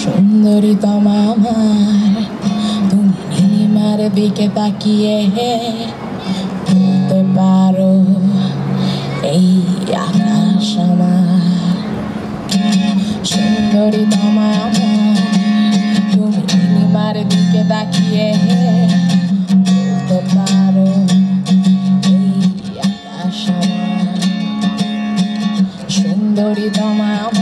সুন্দরী আমার তুমি নীলিমার দিকে তাকিয়ে বলতে পারো, এই আকাশ আমার। সুন্দরী আমার তুমি নীলিমার দিকে তাকিয়ে বলতে পারো, এই আকাশ আমার। সুন্দরী আমার তুমি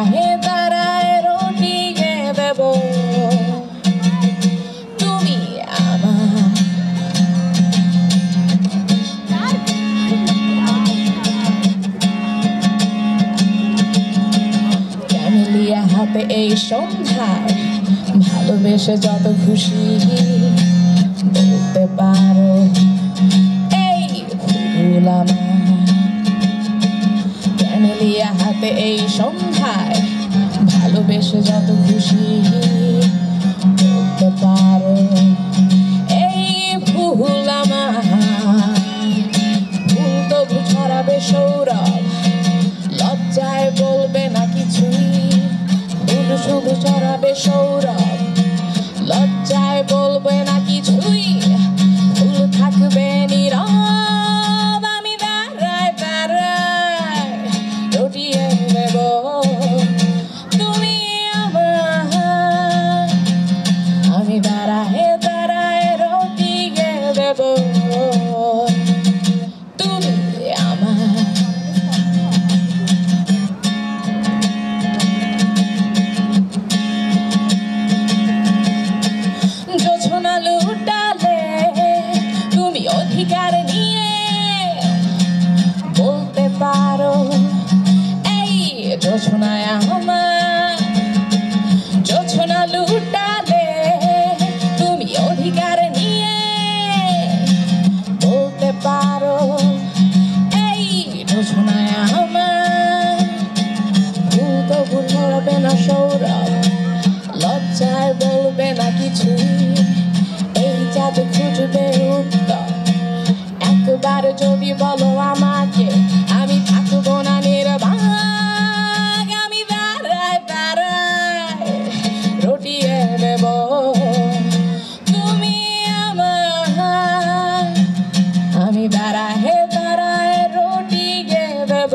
আমি দাঁড়ায় রটিকে দেব। তুমি আমার ক্যামেলিয়া হাতে এই সন্ধ্যায়? ভালোবেসে যত খুশি এই সন্ধ্যায় ভালোবেসে যত খুশি বলতে পারো। এই ফুল আমার সৌরভ। লজ্জায় বলবে না কিছুই শুধু ছড়াবে সৌরভ। লজ্জায় বলবে না কিছুই রটিয়ে দেব সৌরভ, লজ্জায় বলবে না কিছু। এই চাঁদ খুঁজবে উত্তর। একবার যদি বলো আমাকে, আমি থাকব না নির্বাক। আমি দাঁড়ায় দাঁড়ায় রটিয়ে দেব তুমি আমার, আমি দাঁড়ায় দাঁড়ায় রটিয়ে দেব